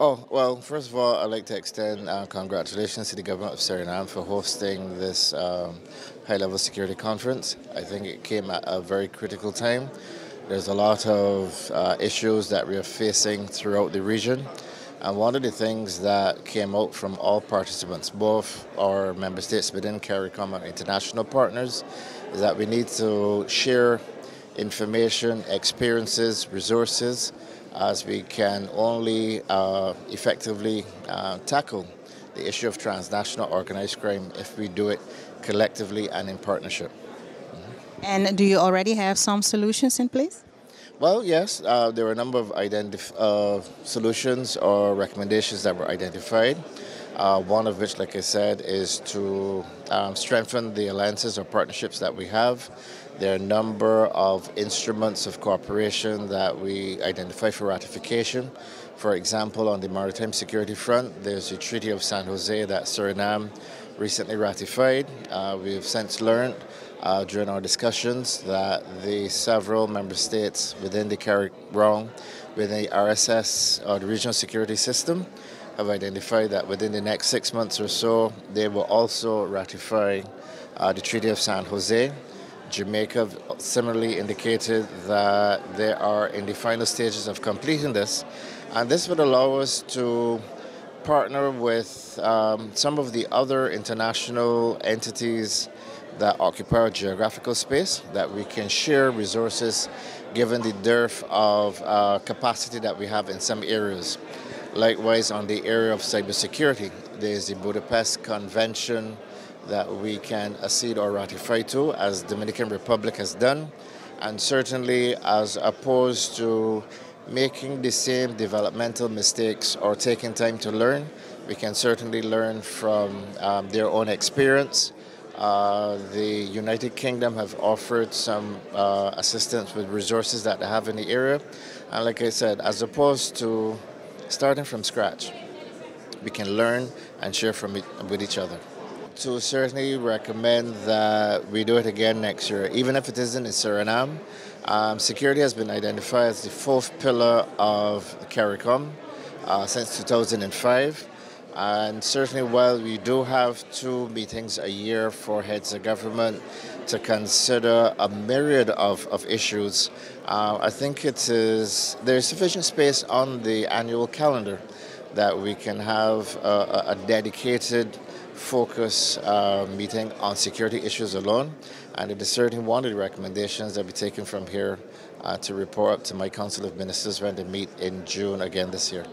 Oh, well, first of all, I'd like to extend uh, congratulations to the government of Suriname for hosting this um, high level security conference. I think it came at a very critical time. There's a lot of uh, issues that we are facing throughout the region. And one of the things that came out from all participants, both our member states within CARICOM and international partners, is that we need to share information, experiences, resources, as we can only uh, effectively uh, tackle the issue of transnational organized crime if we do it collectively and in partnership. Mm-hmm. And do you already have some solutions in place? Well, yes, uh, there are a number of identif- uh, solutions or recommendations that were identified. Uh, one of which, like I said, is to um, strengthen the alliances or partnerships that we have. There are a number of instruments of cooperation that we identify for ratification. For example, on the maritime security front, there's the Treaty of San Jose that Suriname recently ratified. Uh, we have since learned uh, during our discussions that the several member states within the CARICOM, within the RSS or the regional security system, have identified that within the next six months or so, they will also ratify uh, the Treaty of San Jose. Jamaica similarly indicated that they are in the final stages of completing this, and this would allow us to partner with um, some of the other international entities that occupy our geographical space, that we can share resources given the dearth of uh, capacity that we have in some areas. Likewise, on the area of cybersecurity, there's the Budapest Convention that we can accede or ratify to, as the Dominican Republic has done, and certainly as opposed to making the same developmental mistakes or taking time to learn, we can certainly learn from um, their own experience uh, the United Kingdom have offered some uh, assistance with resources that they have in the area. And like I said, as opposed to starting from scratch, we can learn and share from it with each other. To certainly recommend that we do it again next year, even if it isn't in Suriname. Um, security has been identified as the fourth pillar of CARICOM uh, since 2005. And certainly, while we do have two meetings a year for heads of government to consider a myriad of, of issues, uh, I think it is there's sufficient space on the annual calendar that we can have a, a dedicated focus uh, meeting on security issues alone. And it is certainly one of the recommendations that we taken from here uh, to report up to my Council of Ministers when they meet in June again this year.